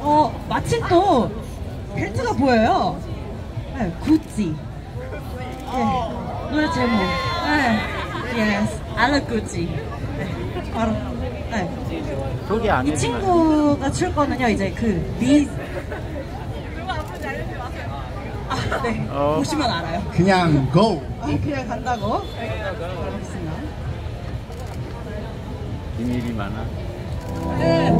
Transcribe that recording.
어, 마침 또 벨트가 보여요. 네, 구찌. 예, 노래 제목. 네, yes, I love Gucci. 네, 바로. 네. 소개 안이 친구가 출 거는요, 이제 그 미. 아, 네. 어. 보시면 알아요. 그냥 go. 아, 그냥 간다고? 알겠습니다. 비밀이 많아. 네.